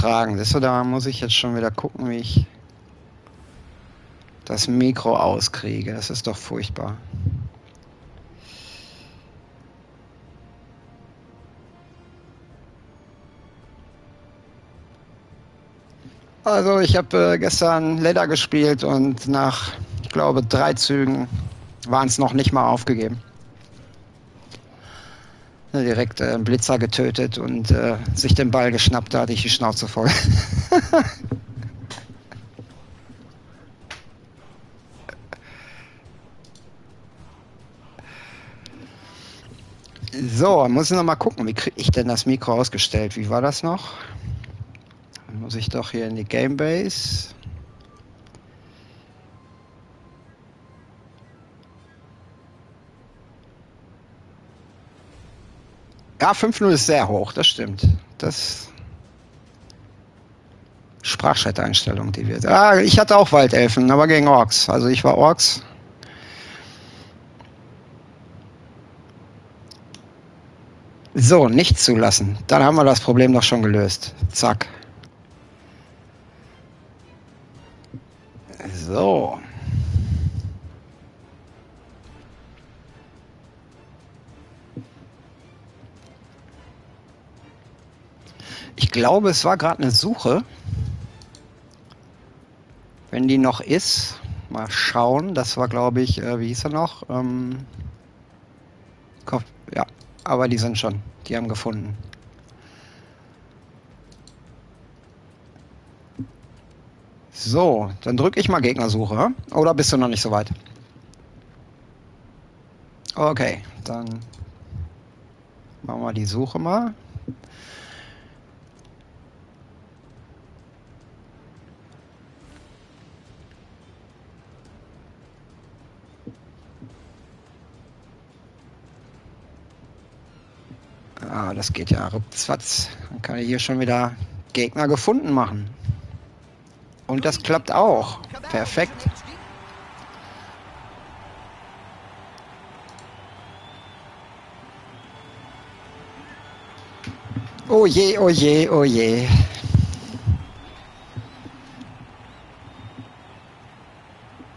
übertragen. Das so, da muss ich jetzt schon wieder gucken, wie ich das Mikro auskriege. Das ist doch furchtbar. Also ich habe äh, gestern Leder gespielt und nach, ich glaube, drei Zügen waren es noch nicht mal aufgegeben. Direkt äh, einen Blitzer getötet und äh, sich den Ball geschnappt, da hatte ich die Schnauze voll. so, muss ich noch mal gucken, wie kriege ich denn das Mikro ausgestellt? Wie war das noch? muss ich doch hier in die Gamebase. Ja, 5-0 ist sehr hoch, das stimmt. Das Sprachchat-Einstellung, die wir. Ah, ich hatte auch Waldelfen, aber gegen Orks. Also ich war Orks. So, nicht zulassen. Dann haben wir das Problem doch schon gelöst. Zack. So. Ich glaube, es war gerade eine Suche. Wenn die noch ist, mal schauen. Das war, glaube ich, äh, wie hieß er noch? Ähm, Kopf, ja, aber die sind schon. Die haben gefunden. So, dann drücke ich mal Gegnersuche. Oder bist du noch nicht so weit? Okay, dann machen wir die Suche mal. Ah, das geht ja rutzfatz. Dann kann ich hier schon wieder Gegner gefunden machen. Und das klappt auch. Perfekt. Oh je, oh je, oh je.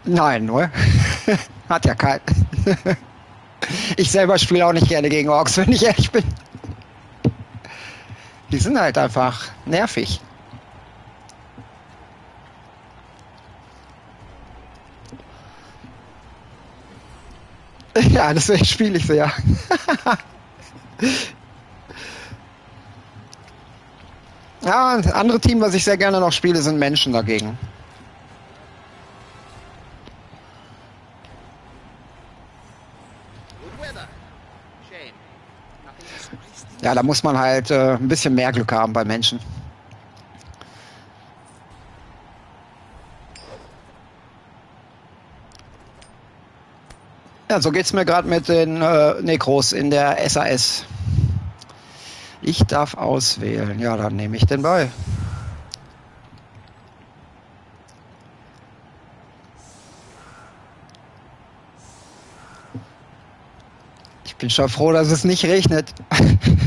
Nein, nur. Hat ja kein. ich selber spiele auch nicht gerne gegen Orks, wenn ich ehrlich bin. Die sind halt einfach nervig. Ja, deswegen spiele ich sie ja. ja, ein anderes Team, was ich sehr gerne noch spiele, sind Menschen dagegen. Ja, da muss man halt äh, ein bisschen mehr Glück haben bei Menschen. Ja, so geht es mir gerade mit den äh, Nekros in der SAS. Ich darf auswählen. Ja, dann nehme ich den Ball. Ich bin schon froh, dass es nicht regnet.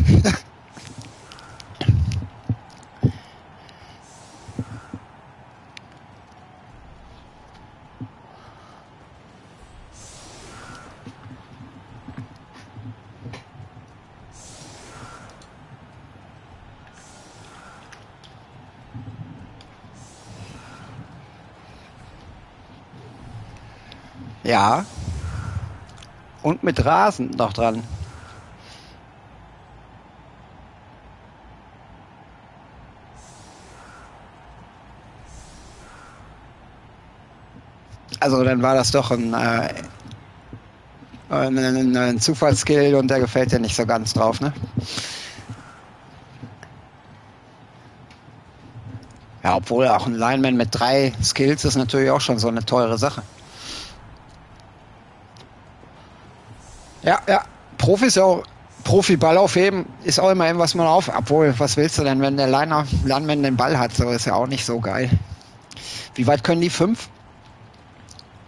Ja. Und mit Rasen noch dran. Also dann war das doch ein, äh, ein, ein, Zufallskill und der gefällt dir nicht so ganz drauf, ne? Ja, obwohl auch ein Lineman mit drei Skills ist natürlich auch schon so eine teure Sache. Ja, ja. Profis auch. Profi-Ball aufheben ist auch immerhin, was man auf. Obwohl, was willst du denn, wenn der Liner Landman den Ball hat? So ist ja auch nicht so geil. Wie weit können die? Fünf?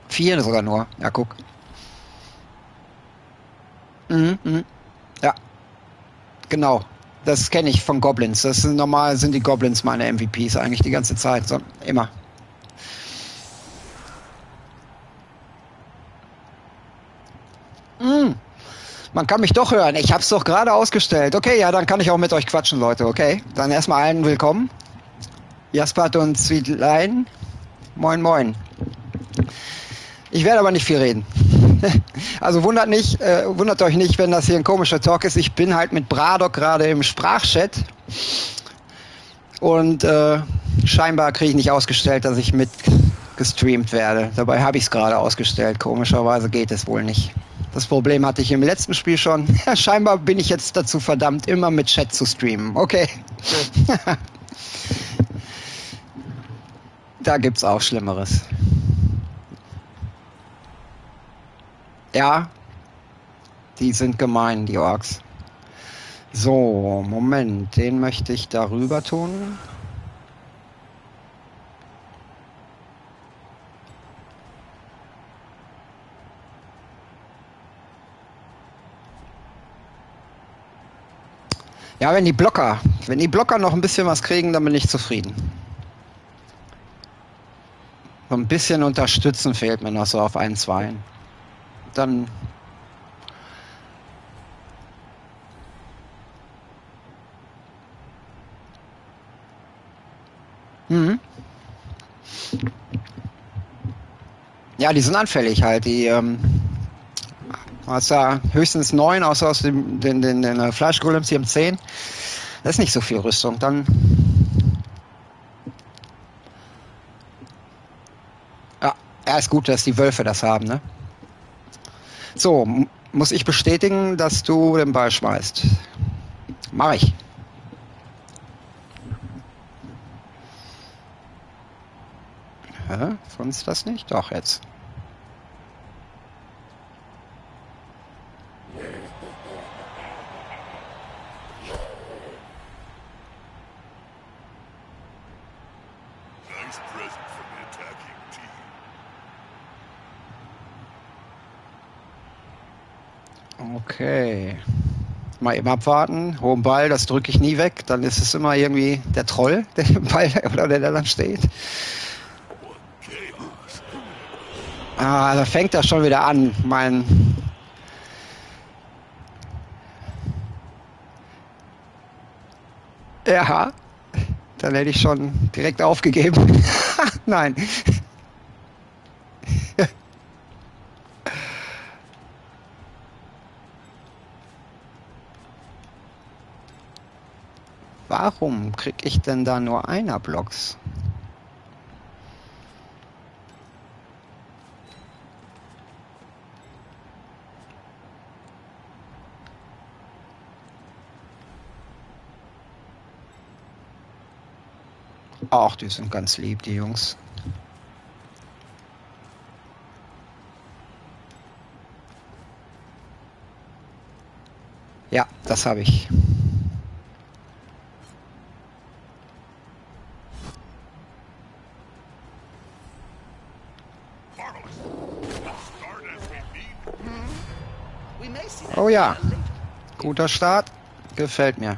Vier sogar nur. Ja, guck. Mhm, mhm. Ja. Genau. Das kenne ich von Goblins. Das sind normal sind die Goblins meine MVPs eigentlich die ganze Zeit. So, immer. Man kann mich doch hören. Ich habe es doch gerade ausgestellt. Okay, ja, dann kann ich auch mit euch quatschen, Leute. Okay, dann erstmal allen willkommen. Jaspert und Sweetlein. Moin, moin. Ich werde aber nicht viel reden. also wundert nicht, äh, wundert euch nicht, wenn das hier ein komischer Talk ist. Ich bin halt mit Bradok gerade im Sprachchat und äh, scheinbar kriege ich nicht ausgestellt, dass ich mit gestreamt werde. Dabei habe ich es gerade ausgestellt. Komischerweise geht es wohl nicht. Das Problem hatte ich im letzten Spiel schon. scheinbar bin ich jetzt dazu verdammt, immer mit Chat zu streamen. Okay. da gibt's auch Schlimmeres. Ja, die sind gemein, die Orks. So, Moment, den möchte ich darüber tun. Ja, wenn die Blocker, wenn die Blocker noch ein bisschen was kriegen, dann bin ich zufrieden. So ein bisschen unterstützen fehlt mir noch so auf ein, zwei dann Mhm. Ja, die sind anfällig halt. Die ähm, hast ja höchstens neun, außer aus dem, den, den, den Fleischgolems, die haben zehn. Das ist nicht so viel Rüstung. Dann ja, ja, ist gut, dass die Wölfe das haben, ne? So, muss ich bestätigen, dass du den Ball schmeißt? Mach ich. Hä? Sonst das nicht? Doch, jetzt. Okay. Mal eben abwarten. Hohen Ball, das drücke ich nie weg. Dann ist es immer irgendwie der Troll, der Ball oder der da dann steht. Ah, da fängt das schon wieder an. Mein. Ja, dann hätte ich schon direkt aufgegeben. Nein. Warum krieg ich denn da nur einer Blocks? Ach, die sind ganz lieb, die Jungs. Ja, das habe ich. Ja, guter Start, gefällt mir.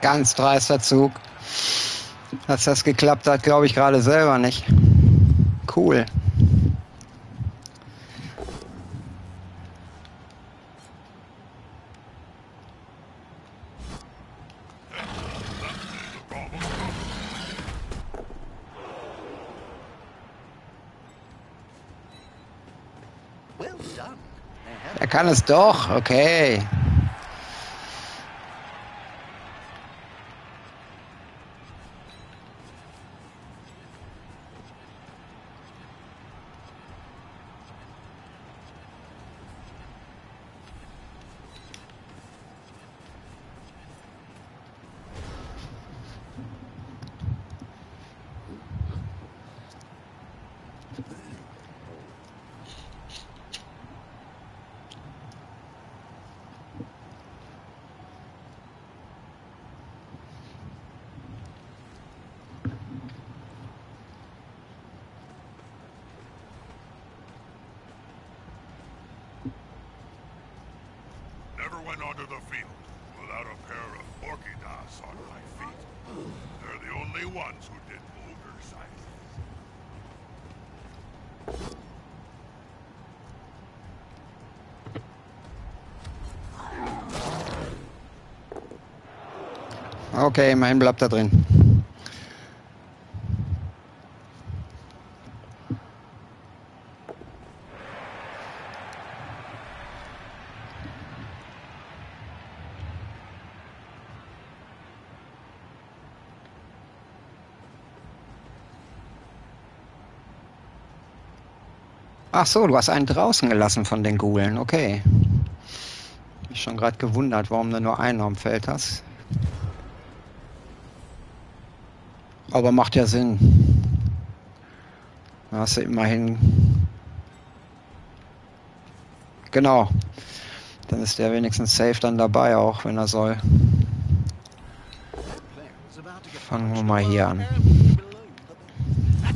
Ganz dreister Zug. Dass das geklappt hat, glaube ich gerade selber nicht. Cool. Er kann es doch, okay. Okay, immerhin bleibt er drin. Ach so, du hast einen draußen gelassen von den Gulen, okay. Mich schon gerade gewundert, warum du nur einen am Feld hast. Aber macht ja Sinn. Da hast du immerhin. Genau. Dann ist der wenigstens safe dann dabei, auch wenn er soll. Fangen wir mal hier an. At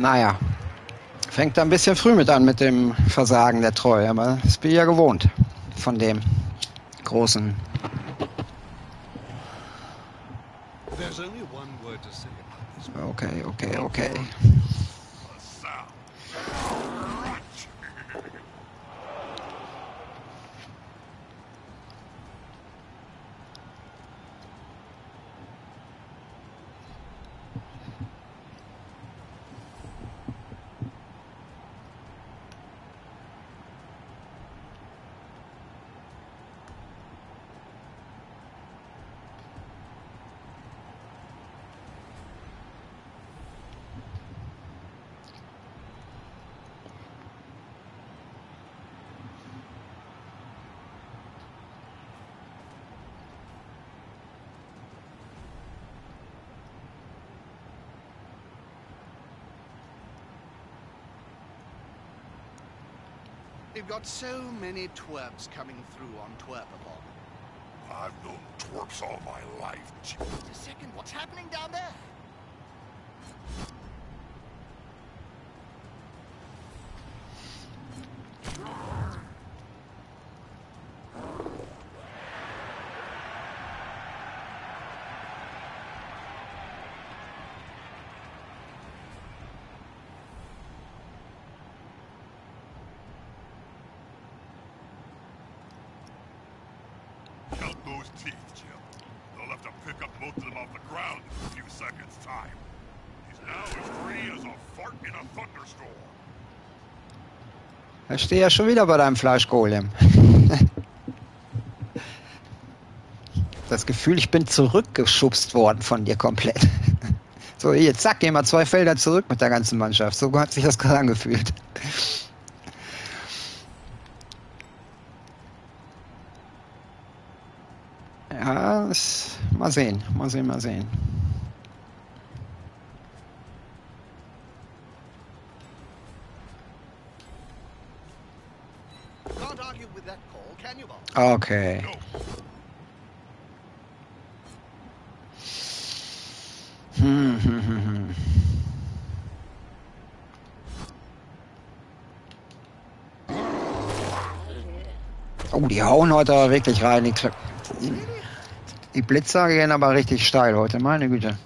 Naja. Fängt da ein bisschen früh mit an mit dem Versagen der Treue, aber das bin ich ja gewohnt von dem großen. Got so many twerps coming through on Twerpabog. I've known twerps all my life. Just a second, what's happening down there? Those teeth, Jim. They'll have to pick up most of them off the ground in a few seconds' time. He's now as free as a fart in a thunderstorm. Ich stehe ja schon wieder bei deinem Fleischgolem. Das Gefühl, ich bin zurückgeschubst worden von dir komplett. So, hier, zack, geh mal zwei Felder zurück mit der ganzen Mannschaft. So hat sich das gerade angefühlt. Ja, das, mal sehen, mal sehen, mal sehen. Okay. Hm, hm, hm, hm. Oh, die hauen heute aber wirklich rein. Die, Kla- die, Blitzer gehen aber richtig steil heute, meine Güte.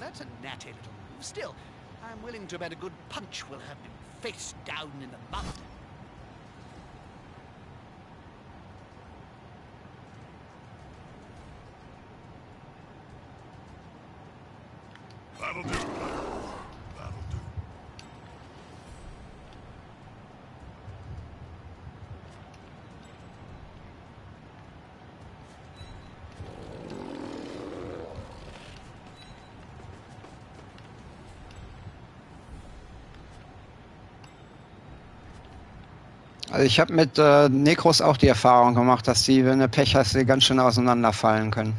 That's a natty little move. Still, I'm willing to bet a good punch will have him face down in the mud. that'll do. That'll do. Also ich habe mit äh, Necros auch die Erfahrung gemacht, dass die, wenn du Pech hast, die ganz schön auseinanderfallen können.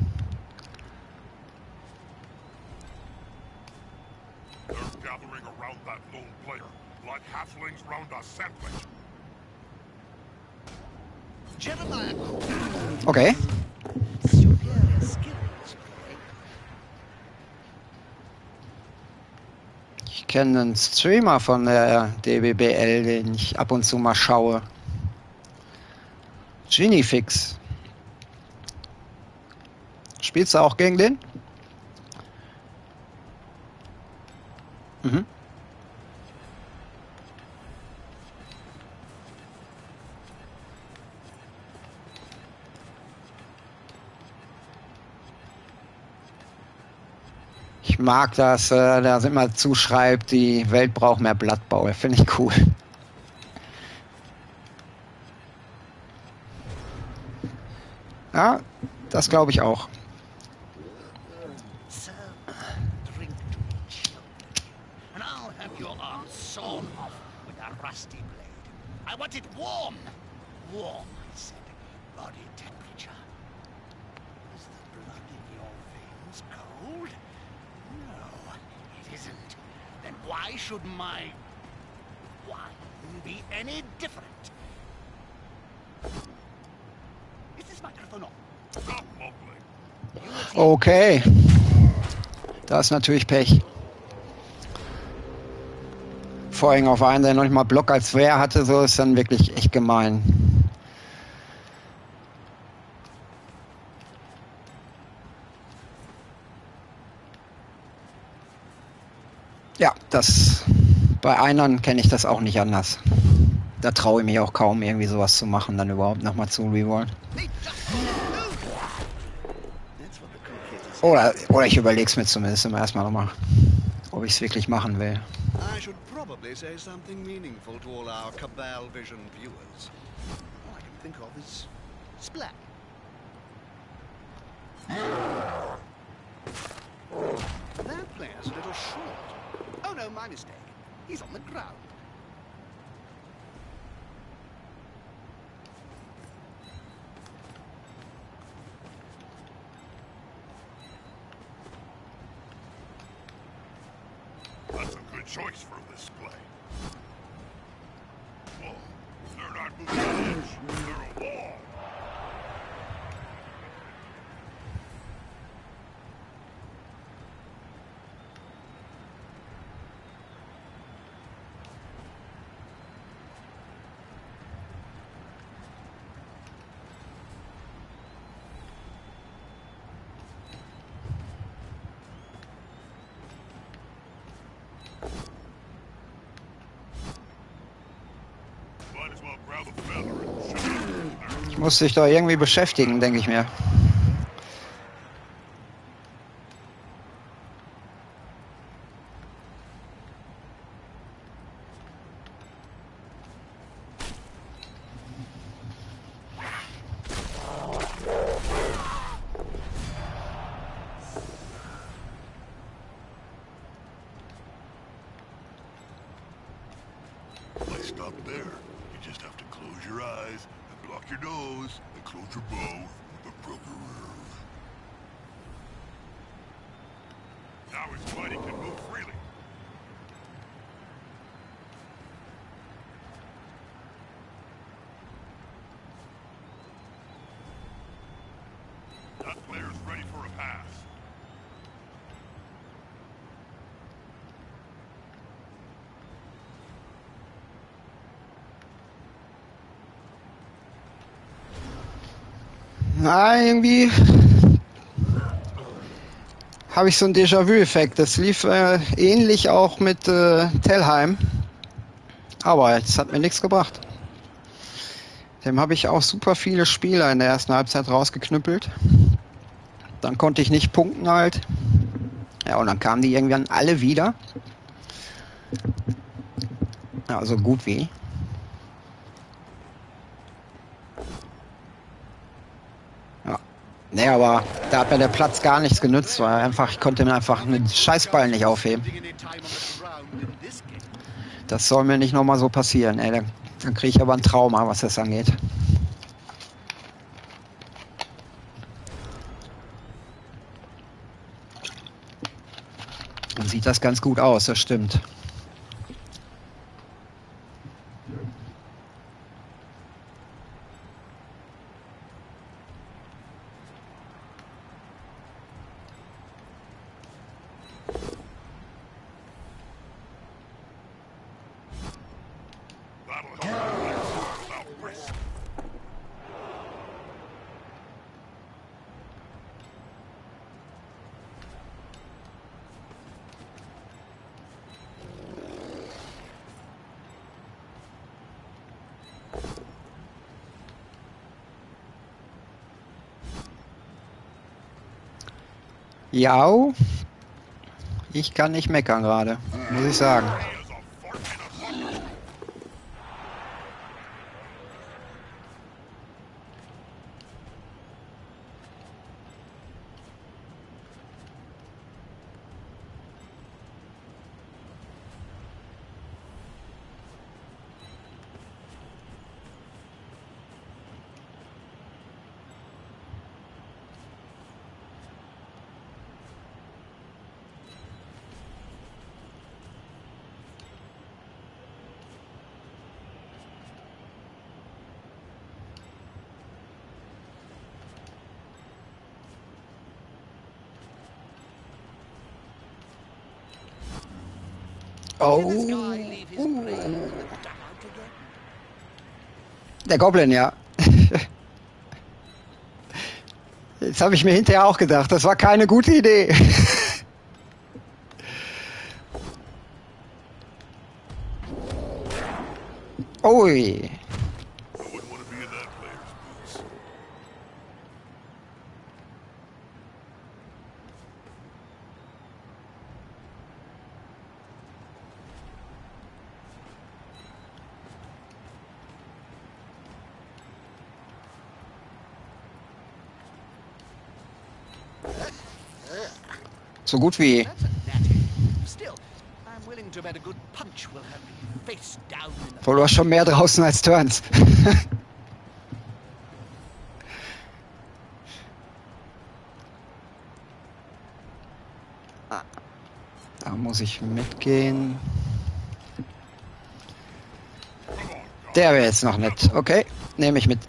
Kenne einen Streamer von der DBBL, den ich ab und zu mal schaue. Genifix. Spielst du auch gegen den? Mhm. Mag das, äh, der immer zuschreibt, die Welt braucht mehr Bowl. Finde ich cool. Ja, das glaube ich auch. I want it warm. Warm, I said. Body temperature. Is the blood in your veins cold? No, it isn't. Then why should my wine be any different? Is this microphone on? Okay. Da ist natürlich Pech. Vor allem auf einen, der noch nicht mal Block als Wehr hatte, so ist dann wirklich echt gemein. Ja, das bei Einern kenne ich das auch nicht anders. Da traue ich mich auch kaum irgendwie sowas zu machen, dann überhaupt nochmal zu cricketers Oder, oder ich überleg's mir zumindest immer erstmal nochmal, ob ich es wirklich machen will. That player's a little short. Oh no, my mistake. He's on the ground. That's a good choice for this play. Whoa, they're not moving an. They're a wall. Muss dich doch irgendwie beschäftigen, denke ich mir. Na, irgendwie habe ich so einen Déjà-vu-Effekt. Das lief äh, ähnlich auch mit äh, Telheim. Aber es hat mir nichts gebracht. Dem habe ich auch super viele Spieler in der ersten Halbzeit rausgeknüppelt. Dann konnte ich nicht punkten halt. Ja, und dann kamen die irgendwann alle wieder. Ja, also gut wie. Nee, aber da hat mir der Platz gar nichts genützt, weil einfach, ich konnte mir einfach einen Scheißball nicht aufheben. Das soll mir nicht nochmal so passieren, ey. Dann, dann kriege ich aber ein Trauma, was das angeht. Dann sieht das ganz gut aus, das stimmt. Ja, ich kann nicht meckern gerade, muss ich sagen. He is a fart in a thunderstorm. Oh, Did this guy leave his brain in the dugout again? der Goblin, ja. Jetzt habe ich mir hinterher auch gedacht, das war keine gute Idee. Ui. I wouldn't want to be in that player's boots. So gut wie. That's a natty. Still, I'm willing to bet a good punch will have you face down in the Obwohl du hast schon mehr draußen als Turns. Ah. da muss ich mitgehen. Der wäre jetzt noch nett. Okay, nehme ich mit.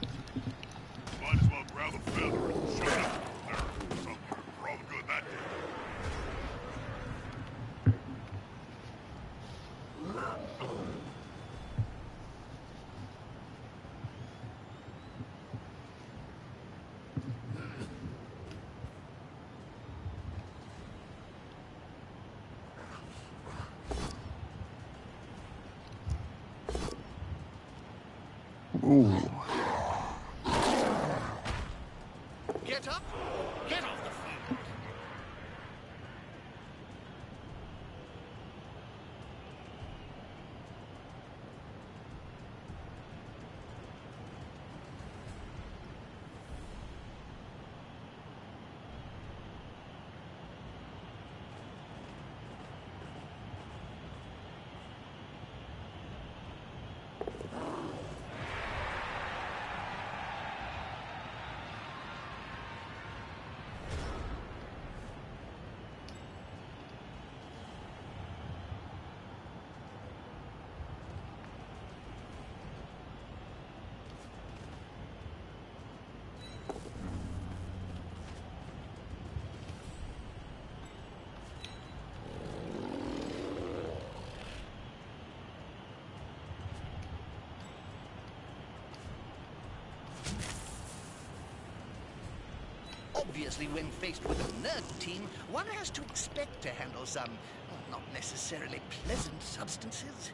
One has to expect to handle some, not necessarily pleasant substances.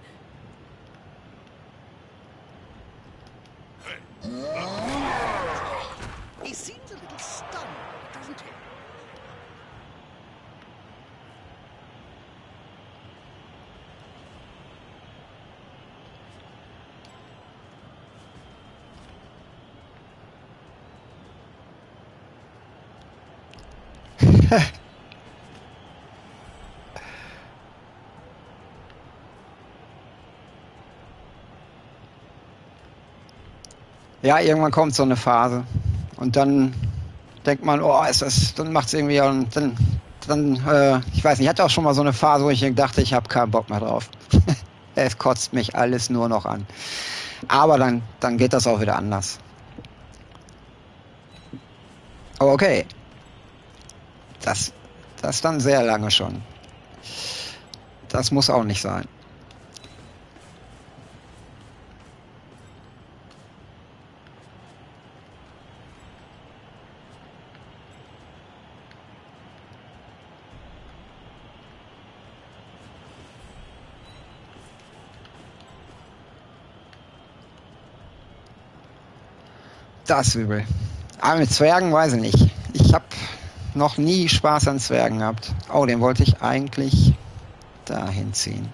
Ja, irgendwann kommt so eine Phase. Und dann denkt man, oh, ist das, dann macht es irgendwie und dann, dann äh, ich weiß nicht, ich hatte auch schon mal so eine Phase, wo ich dachte, ich habe keinen Bock mehr drauf. es kotzt mich alles nur noch an. Aber dann, dann geht das auch wieder anders. Aber okay. Das, das dann sehr lange schon. Das muss auch nicht sein. Das ist übel. Aber mit Zwergen weiß ich nicht. Ich habe noch nie Spaß an Zwergen gehabt. Oh, den wollte ich eigentlich dahin ziehen.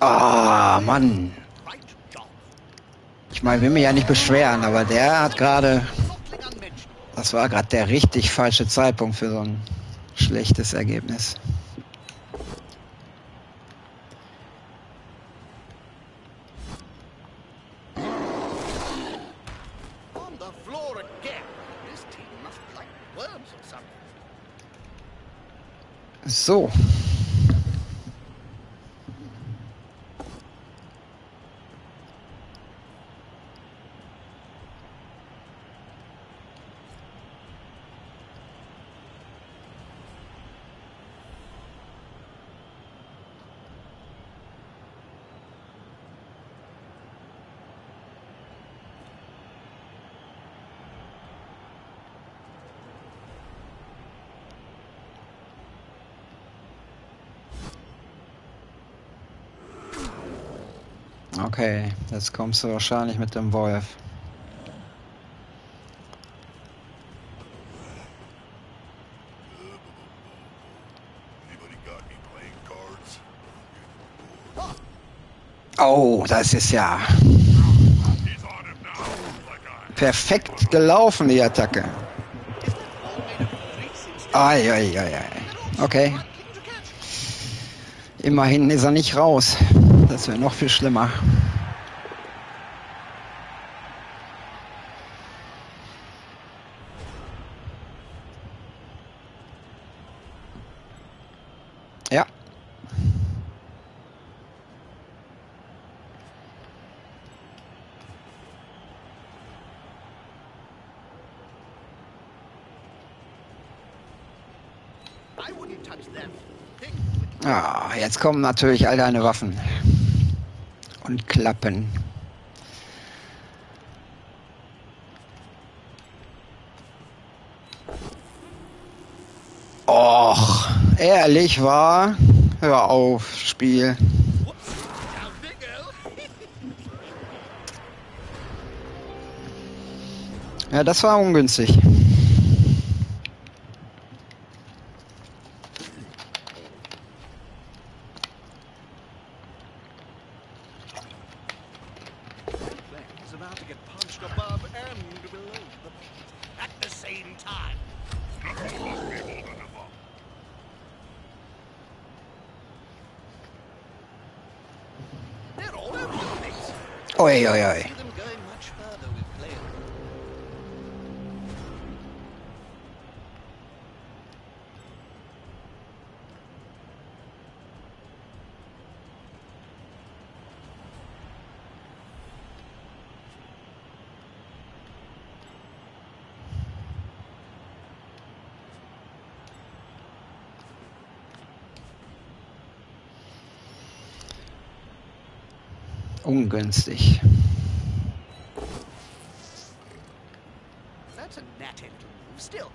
Ah, Mann. right job. Ich meine, will mich ja nicht beschweren, aber der hat gerade, das war gerade der richtig falsche Zeitpunkt für so ein schlechtes Ergebnis. So. Okay, jetzt kommst du wahrscheinlich mit dem Wolf. Oh, das ist ja perfekt gelaufen, die Attacke. Ai, ai, ai, ai. Okay. Immerhin ist er nicht raus. Das wäre noch viel schlimmer. Ja. Ah, jetzt kommen natürlich all deine Waffen. Und Klappen. Och, ehrlich war. Hör auf, Spiel. Ja, das war ungünstig. Ungünstig. That's a natty little move. Still,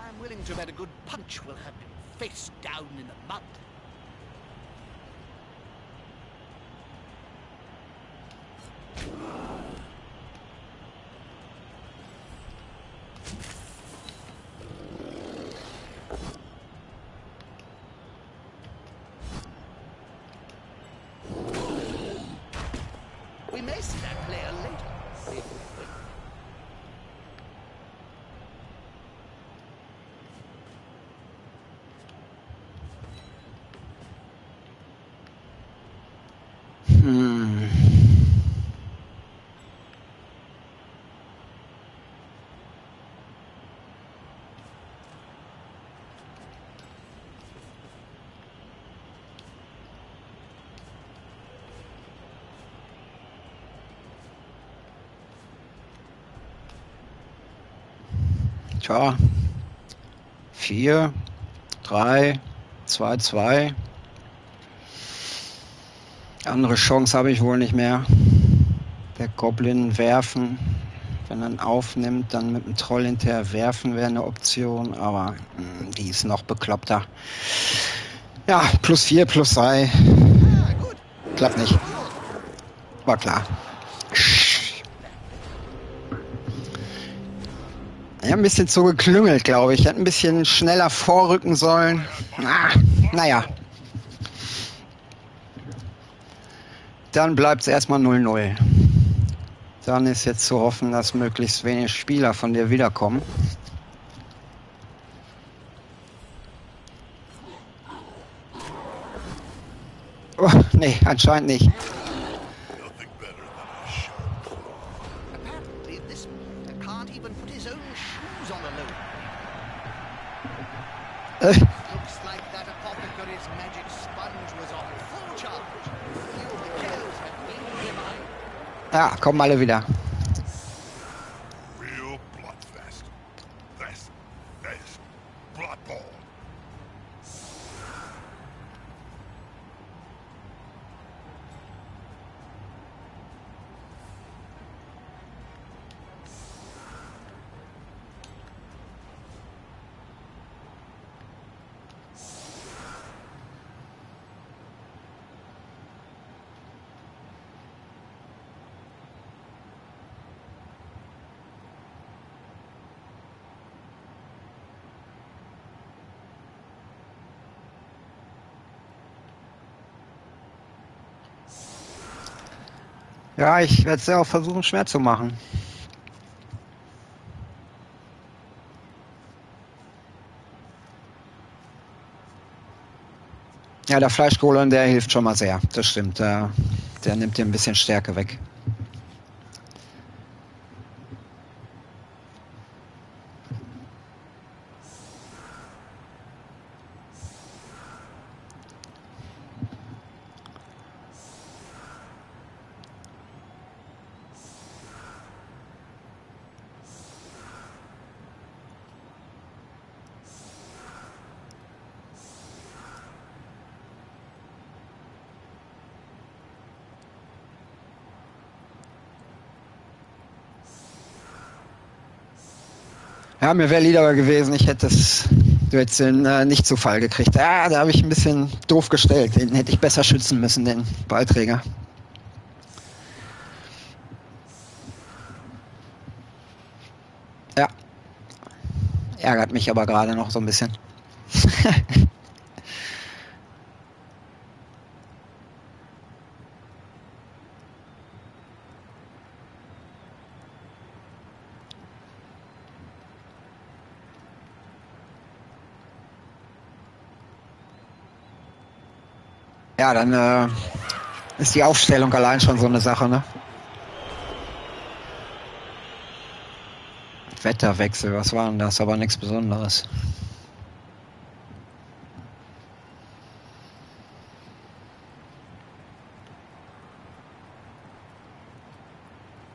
I'm willing to bet a good punch will have him face down in the mud. We may see that player later. Hm. Tja. Vier, drei, zwei, zwei. Andere Chance habe ich wohl nicht mehr. Der Goblin werfen. Wenn er aufnimmt, dann mit dem Troll hinterher werfen wäre eine Option, aber mh, die ist noch bekloppter. Ja, plus vier, plus drei. Ah, gut. Klappt nicht. War klar. Ein bisschen zu geklüngelt, glaube ich. Hätte ein bisschen schneller vorrücken sollen. Ah, naja. Dann bleibt es erstmal 0-0. Dann ist jetzt zu hoffen, dass möglichst wenig Spieler von dir wiederkommen. Oh, nee, anscheinend nicht. Kommen alle wieder. Ja, ich werde es ja auch versuchen, schwer zu machen. Ja, der Fleischkohlen, der hilft schon mal sehr. Das stimmt. Der, der nimmt dir ein bisschen Stärke weg. Mir wäre lieber gewesen, ich hätte es du hättest den äh, nicht zu Fall gekriegt. Ja, da habe ich ein bisschen doof gestellt. Den hätte ich besser schützen müssen, den Ballträger. Ja. Ärgert mich aber gerade noch so ein bisschen. Dann äh, ist die Aufstellung allein schon so eine Sache, ne? Wetterwechsel, was war denn das? Aber nichts Besonderes.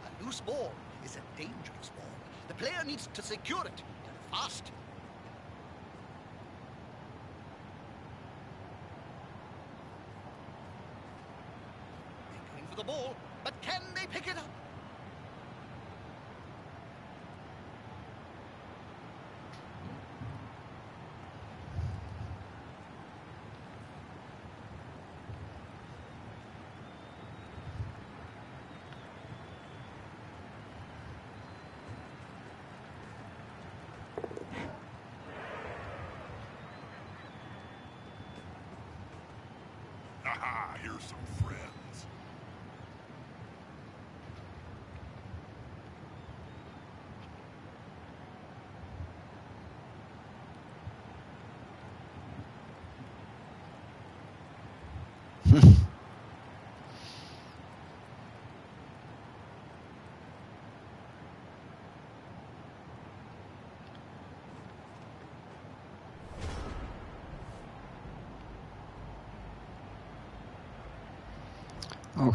A loose ball is a dangerous ball. The player needs to secure it. And fast. They're going for the ball, but can they pick it up? Haha, here's some friends.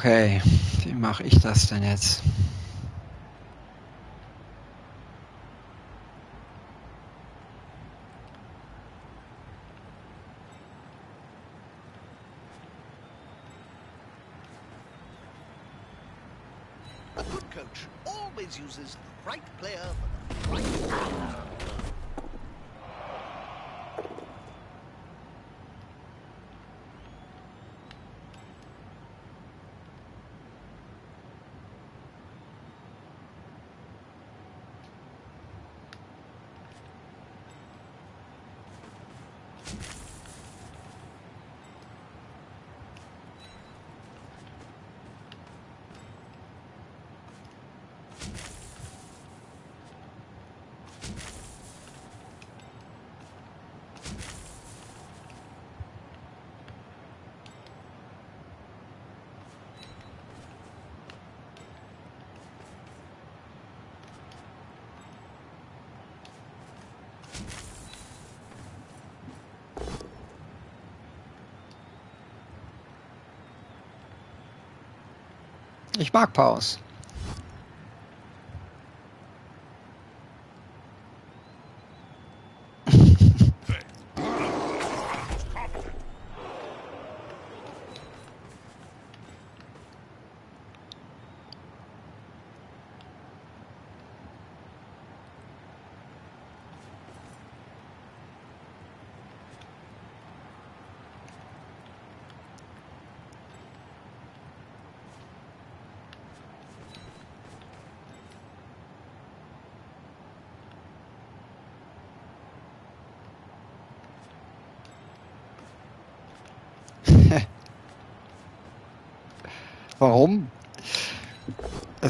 Okay, wie mache ich das denn jetzt? A good coach always uses the right player for the right Ich mag Pause.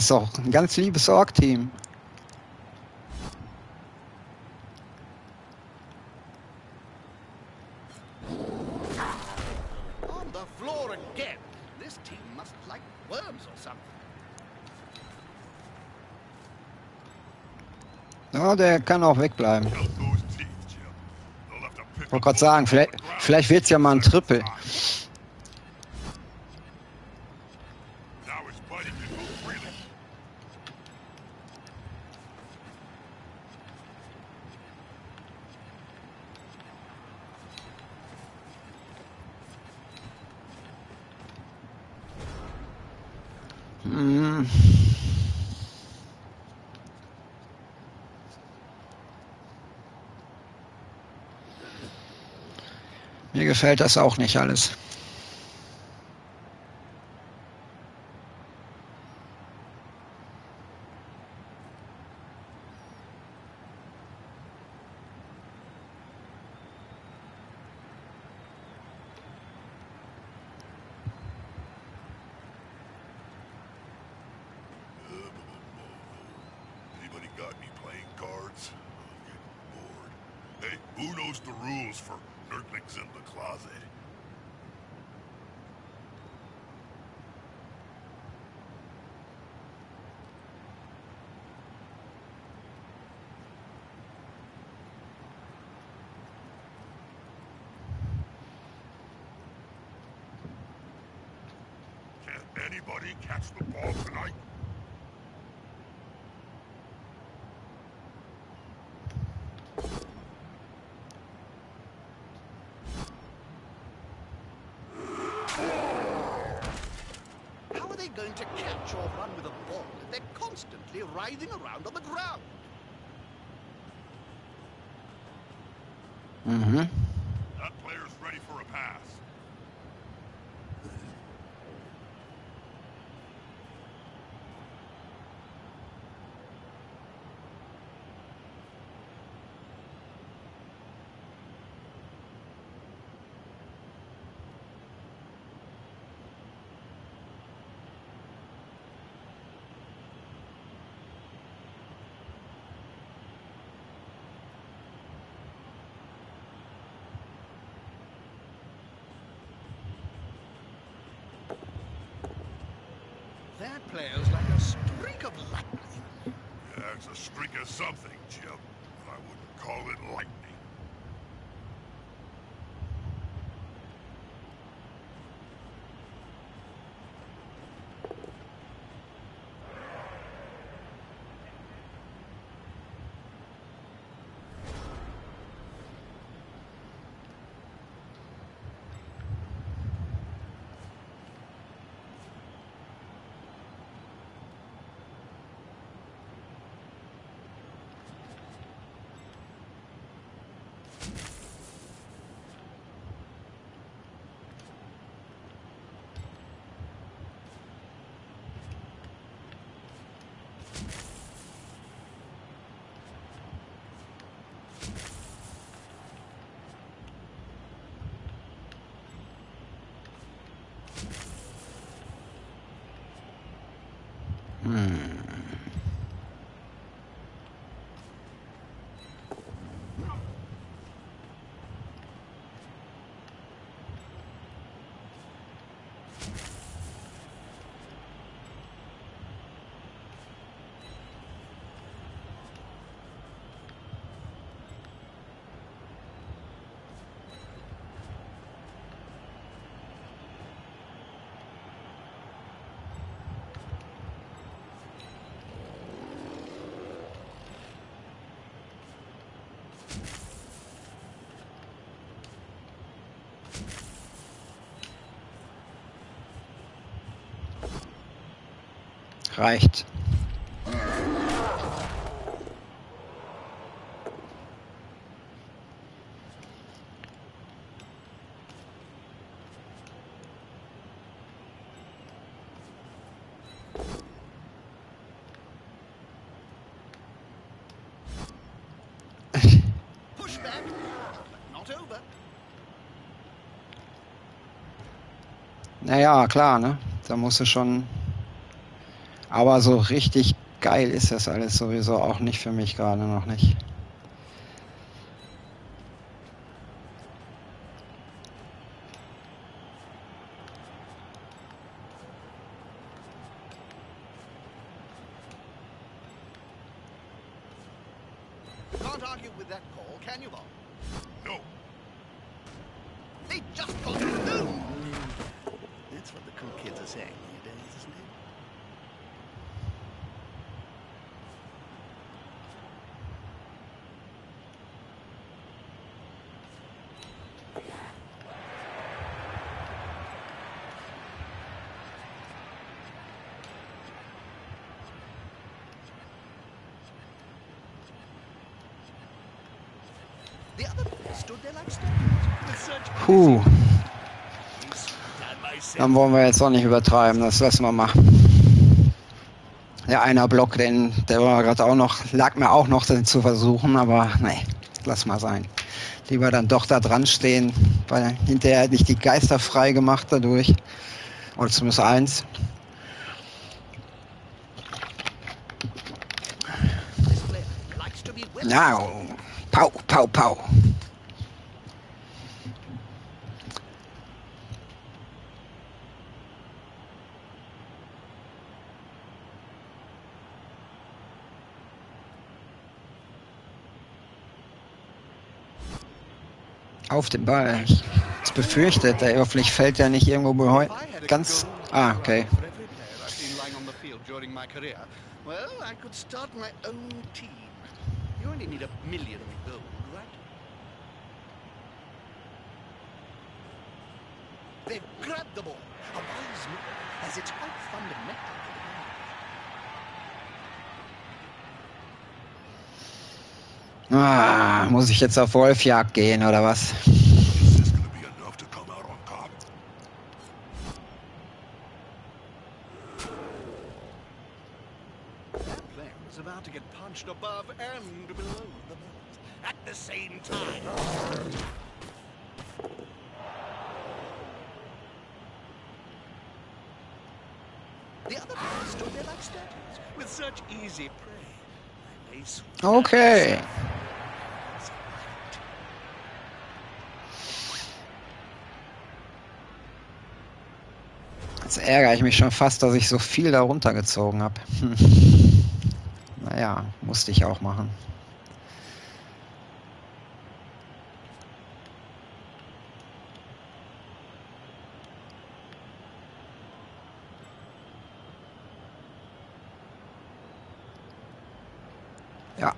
Das ist auch ein ganz liebes Org-Team. Ja, der kann auch wegbleiben. Ich wollte gerade sagen, vielleicht, vielleicht wird es ja mal ein Triple. Gefällt das auch nicht alles. Got any playing cards? Hey, who knows the rules for Nerdlings in the closet? Run with a ball they're constantly writhing around on the ground? Mhm. That player's ready for a pass. That player's like a streak of lightning. Yeah, it's a streak of something, Jim. But I wouldn't call it lightning. Hmm. Reicht. Naja, klar, ne? Da musst du schon. Aber so richtig geil ist das alles sowieso auch nicht für mich gerade noch nicht. Puh, dann wollen wir jetzt auch nicht übertreiben, das lassen wir mal. Der einer Block, den, der war gerade auch noch, lag mir auch noch den zu versuchen, aber nee, lass mal sein. Lieber dann doch da dran stehen, weil hinterher hätte ich die Geister frei gemacht dadurch. Oder zumindest eins. Well. Ja, pau, pau, pau. Auf den Ball. Ich hab's befürchtet, der hoffentlich fällt ja nicht irgendwo ganz. Ah, okay. They've grabbed the ball. A wise move, as it's quite fundamental to the game. Ah, muss ich jetzt auf Wolfjagd gehen oder was? Is this gonna be enough to come out on top? That player is about to get punched above and below the belt. At the same time. The other players stood there like statues, with such easy prey. My lace Okay. Jetzt ärgere ich mich schon fast, dass ich so viel da runtergezogen habe. Hm. Naja, musste ich auch machen. Ja.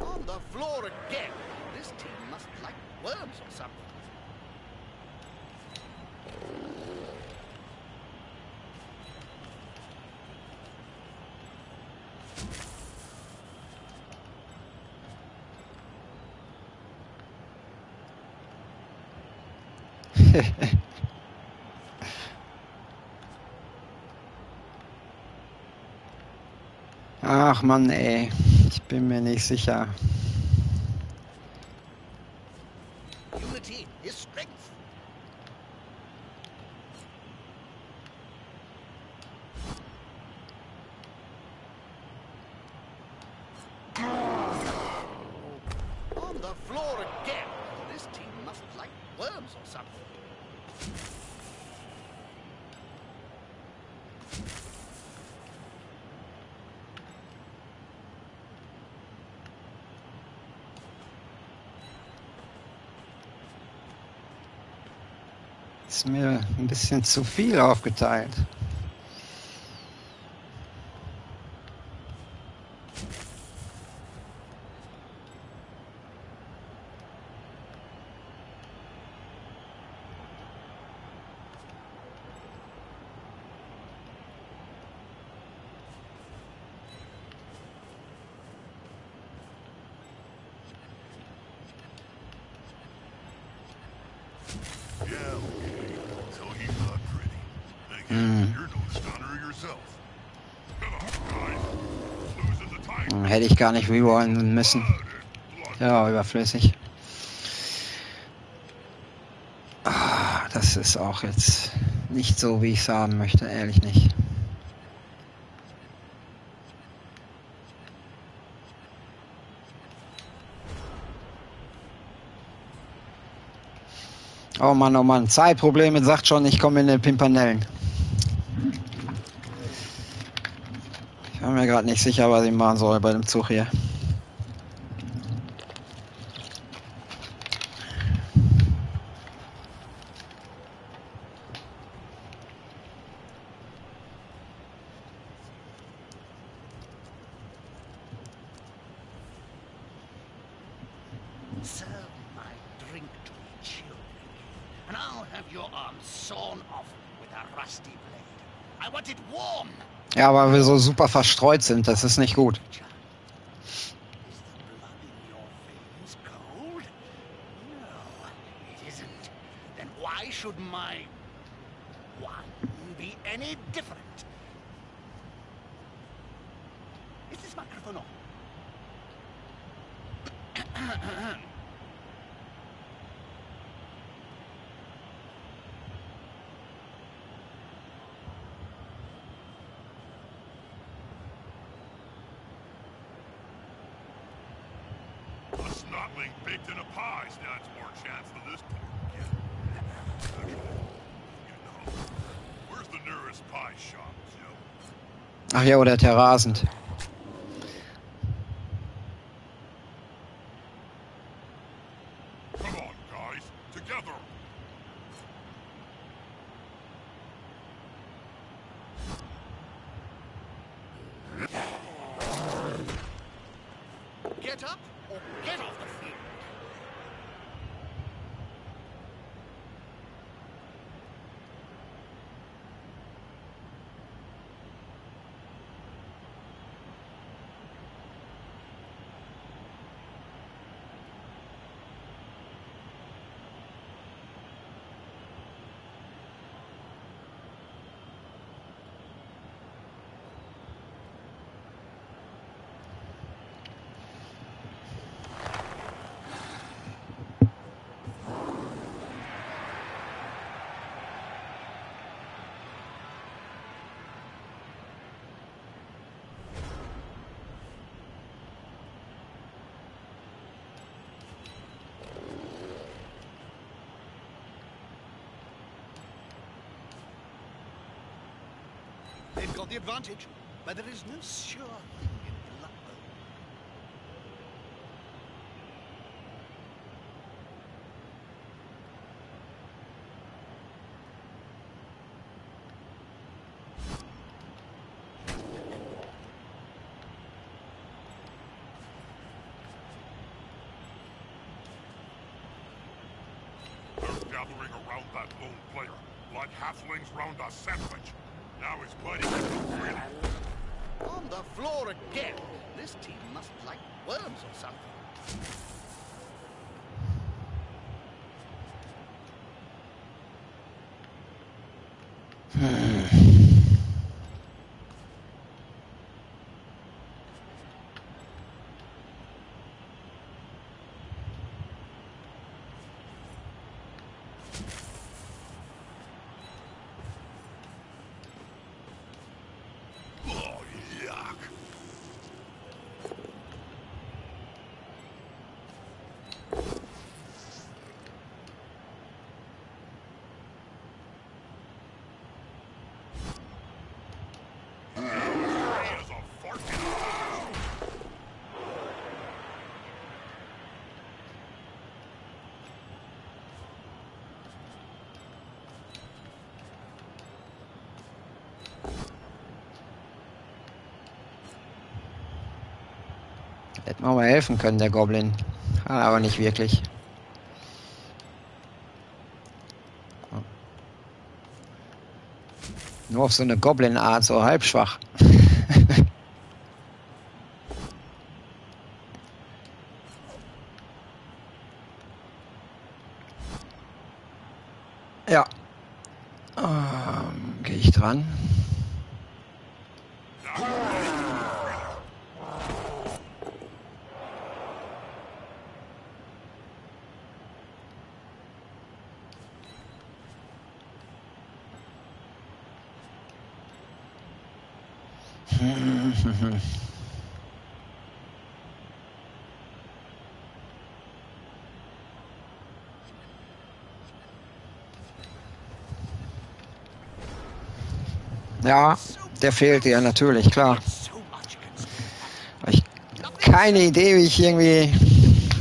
On floor again. This team must like worms or something. Ach Mann, ey. Ich bin mir nicht sicher. Unity is strength. On the floor again. This team must like worms or something. Ist mir ein bisschen zu viel aufgeteilt. Yeah, okay. Hm. You're no stunner yourself. Come on, guys. Losing the time. Hm, Hätte ich gar nicht rerollen müssen. Ja, überflüssig. Ah, das ist auch jetzt nicht so, wie ich es haben möchte, ehrlich nicht. Oh Mann, oh Mann, Zeitprobleme sagt schon, ich komme in den Pimpanellen. Ich war mir gerade nicht sicher, was ich machen soll bei dem Zug hier. Serve my drink to the children, and I'll have your arm sawn off with a rusty blade. I want it warm. Ja, weil wir so super verstreut sind, das ist nicht gut. Child. Is the blood in your veins cold? No, it isn't. Then why should my one be any different? Is this microphone on? A snotling baked in a pie stands more chance than this poor kid. Actually, you know, where's the nearest pie shop, Ja, oder Terrasend. They've got the advantage, but there is no sure thing in Bloodbowl. They're gathering around that lone player, like halflings round a sandwich. Now his buddy gets a freedom. On the floor again. This team must like worms or something. Oh, Hätten wir mal helfen können, der Goblin. Aber nicht wirklich. Nur auf so eine Goblin-Art, so halb schwach. ja. Ähm, Gehe ich dran? Ja, der fehlt dir natürlich, klar. Ich keine Idee, wie ich irgendwie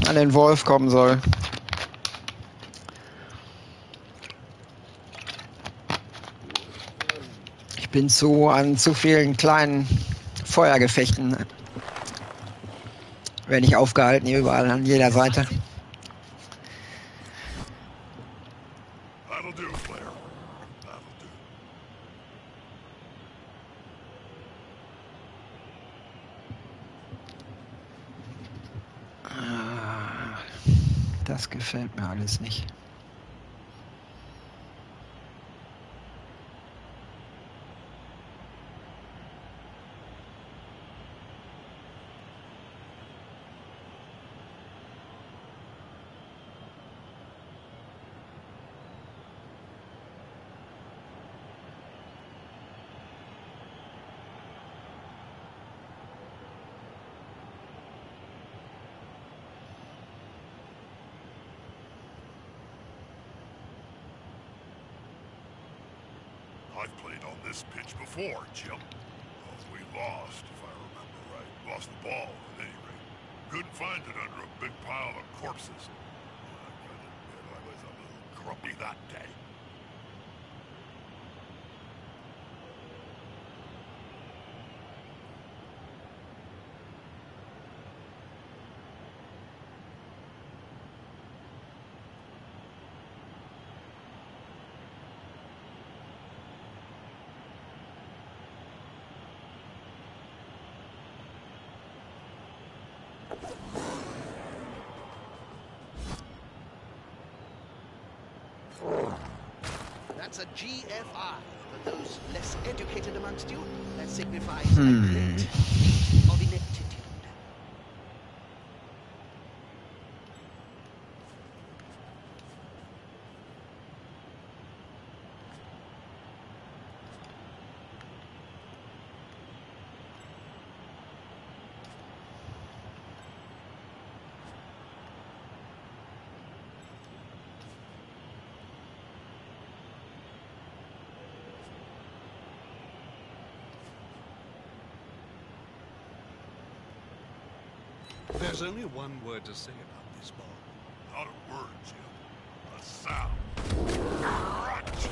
an den Wolf kommen soll. Bin zu an zu vielen kleinen Feuergefechten. Werde ich aufgehalten, hier überall an jeder Seite. Ah, Das gefällt mir alles nicht. Before, Jim. Well, we lost, if I remember right. Lost the ball, at any rate. Couldn't find it under a big pile of corpses. I gotta admit, I was a little grumpy that day. That's a GFI. For those less educated amongst you, that signifies Hmm. neglect of ineptitude. Only one word to say about this ball. Not a word, Jim. A sound. Crunch.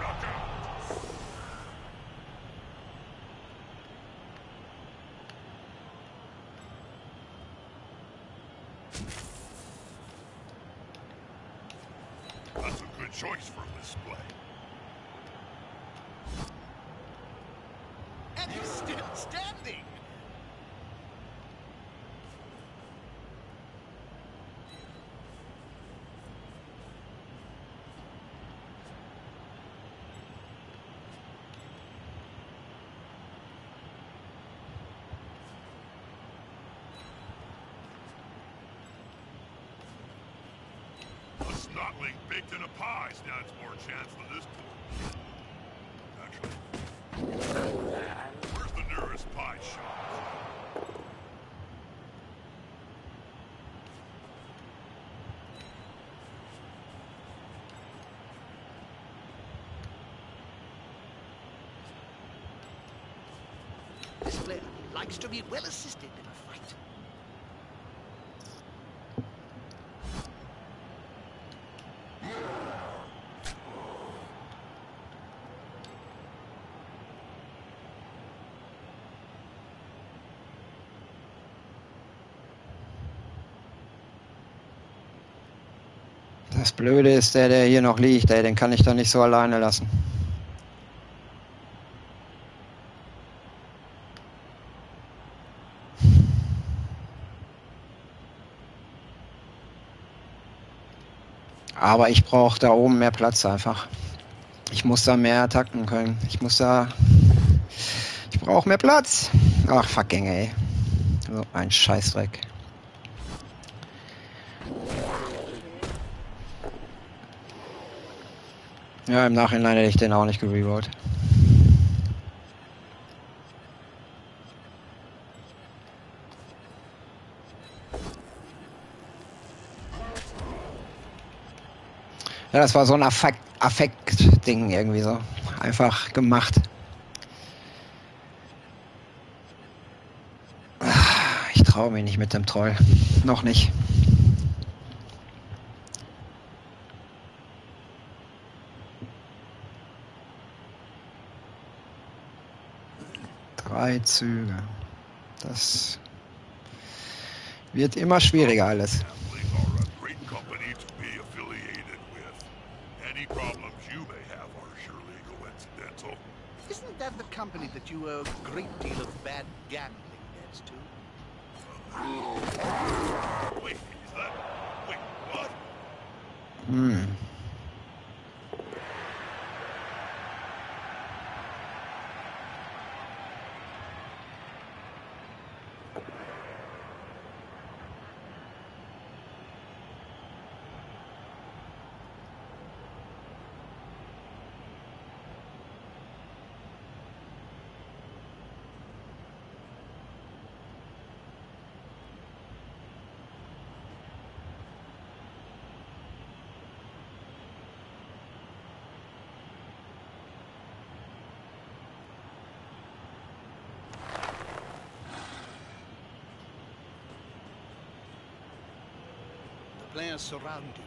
Knock. That's a good choice for a display. And he's still standing. Baked in a pie stands more chance than this poor. Actually, where's the nearest pie shop? This player likes to be well assisted in a fight. Das Blöde ist der, der hier noch liegt, ey, den kann ich doch nicht so alleine lassen. Aber ich brauche da oben mehr Platz einfach. Ich muss da mehr Attacken können. Ich muss da... Ich brauche mehr Platz. Ach, fucking ey. So ein Scheißdreck. Ja, im Nachhinein hätte ich den auch nicht gererollt. Ja, das war so ein Affekt, Affekt-Ding irgendwie so. Einfach gemacht. Ich traue mich nicht mit dem Troll. Noch nicht. Drei Züge. Das wird immer schwieriger alles. You a great deal of bad gambling debts to? Mm. Wait, is that... Wait, what? Hm. The players surround you.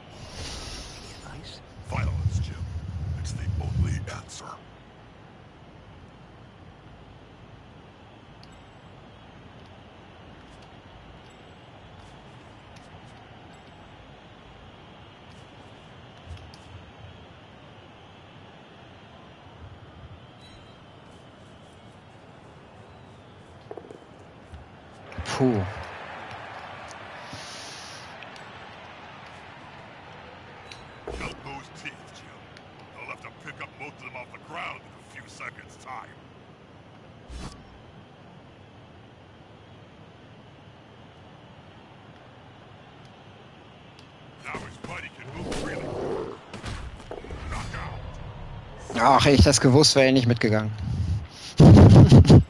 Any advice? Violence, Jim. It's the only answer. Puh. Ach, hätte ich das gewusst, wäre ich nicht mitgegangen.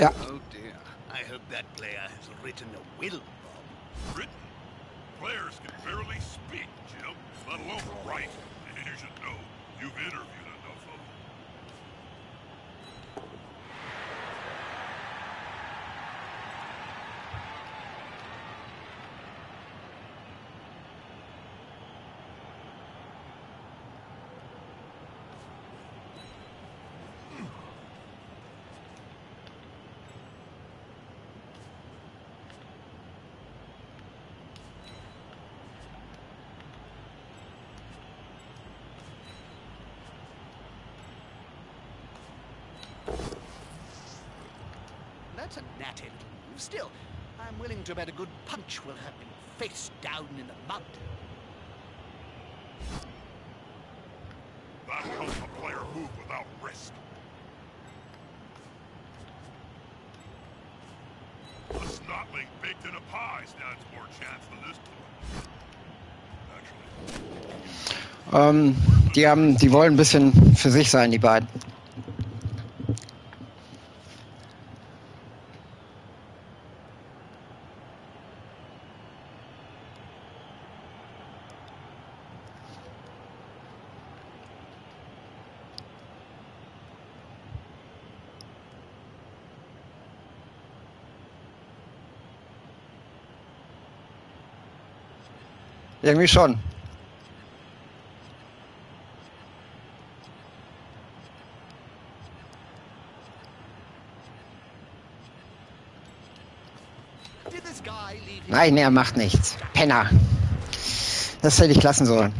Ja, Oh dear. I hope that player has written I'm willing to bet a good punch will have him face down in the mud. That helps a player move without risk. A snotling baked in a pie stands more chance than this toy. Actually, ähm, die haben, die wollen ein bisschen für sich sein, die beiden. Irgendwie schon. Nein, er macht nichts. Penner. Das hätte ich lassen sollen.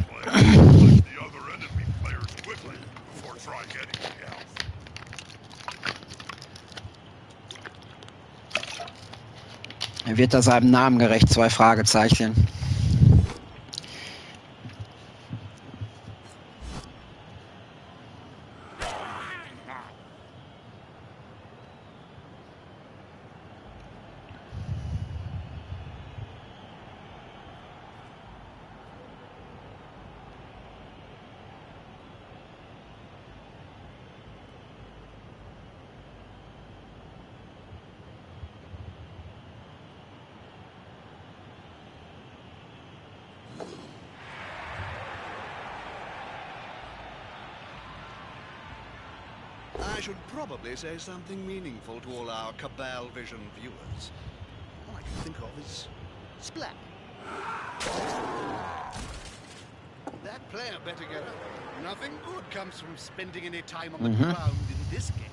Er wird da seinem Namen gerecht, zwei Fragezeichen. Probably say something meaningful to all our Cabal Vision viewers. All I can think of is Splat. That player better get up. Nothing good comes from spending any time on the Mhm. ground in this game.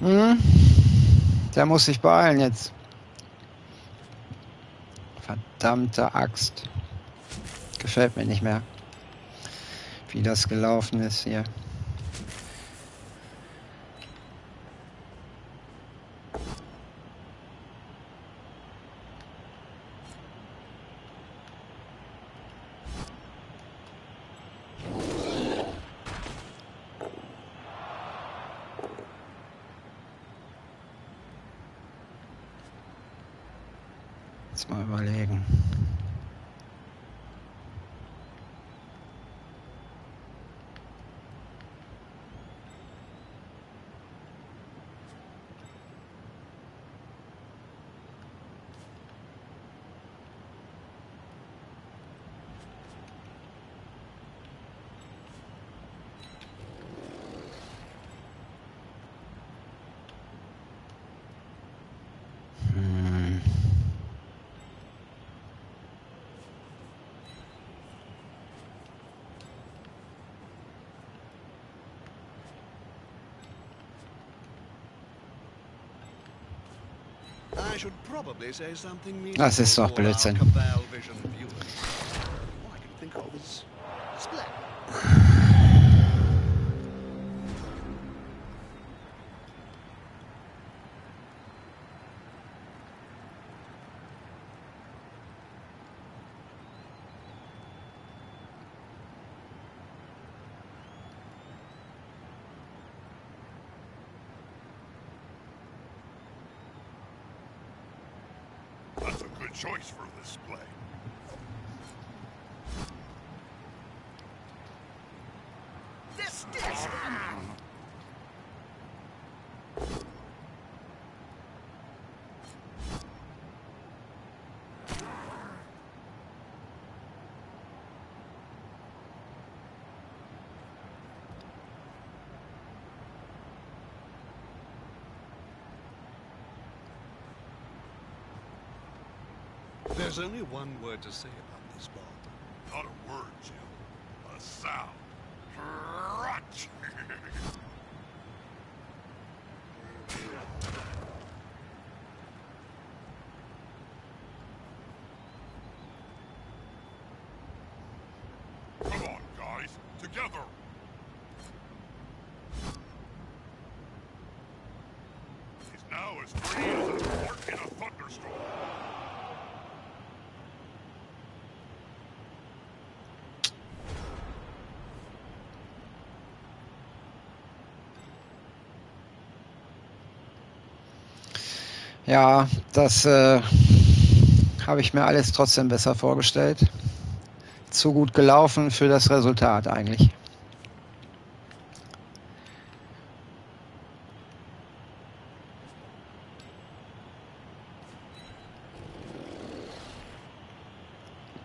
Hm? Der muss sich beeilen jetzt. Verdammte Axt. Gefällt mir nicht mehr. Wie das gelaufen ist hier. Jetzt mal überlegen. Hm. I should probably say something display. There's only one word to say about this, Bob. Not a word, Jim. A sound. Crunch. Come on, guys. Together. He's now as free Ja, das äh, habe ich mir alles trotzdem besser vorgestellt. Zu gut gelaufen für das Resultat eigentlich.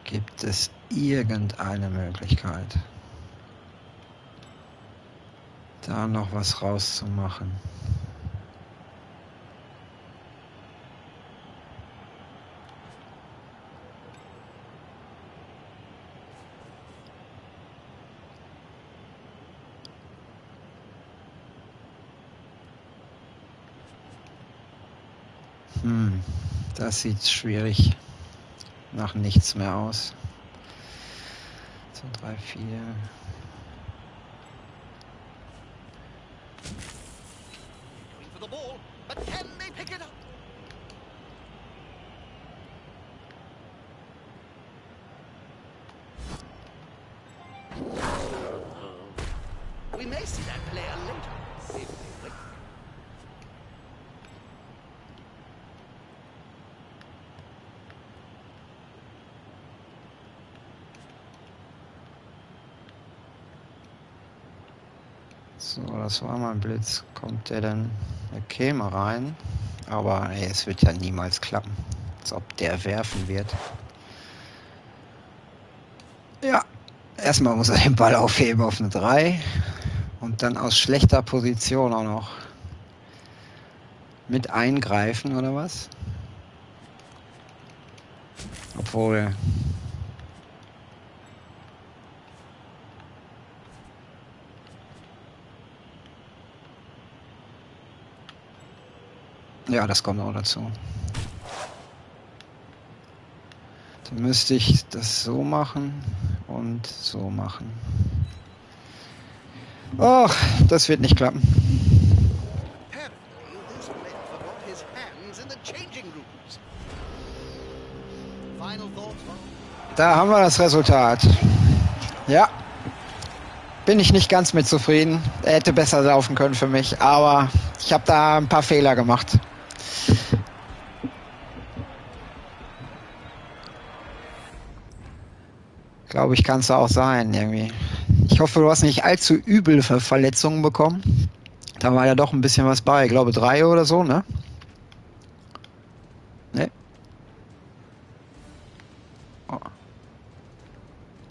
Gibt es irgendeine Möglichkeit, da noch was rauszumachen. Hm, das sieht schwierig nach nichts mehr aus. 2, 3, 4. Going for the ball, but can they pick it up? We may see that player later, if they wait. So, das war mein Blitz. Kommt der denn? Er käme rein. Aber ey, es wird ja niemals klappen. Als ob der werfen wird. Ja. Erstmal muss er den Ball aufheben auf eine 3. Und dann aus schlechter Position auch noch mit eingreifen oder was? Obwohl. Ja, das kommt auch dazu. Dann müsste ich das so machen und so machen. Och, das wird nicht klappen. Da haben wir das Resultat. Ja. Bin ich nicht ganz mit zufrieden. Er hätte besser laufen können für mich, aber ich habe da ein paar Fehler gemacht. Glaube ich, kann es auch sein, irgendwie. Ich hoffe, du hast nicht allzu übel Ver Verletzungen bekommen. Da war ja doch ein bisschen was bei. Ich glaube, drei oder so, ne? Ne? Oh.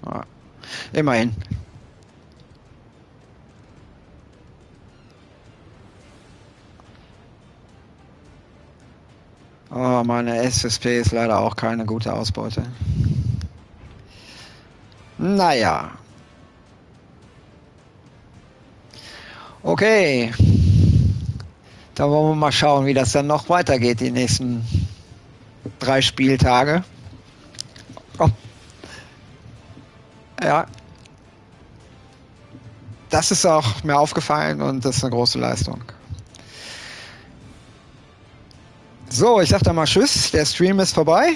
Ah. Immerhin. Oh, meine SSP ist leider auch keine gute Ausbeute. Naja. Okay. Dann wollen wir mal schauen, wie das dann noch weitergeht, die nächsten drei Spieltage. Oh. Ja. Das ist auch mir aufgefallen und das ist eine große Leistung. So, ich sag dann mal Tschüss. Der Stream ist vorbei.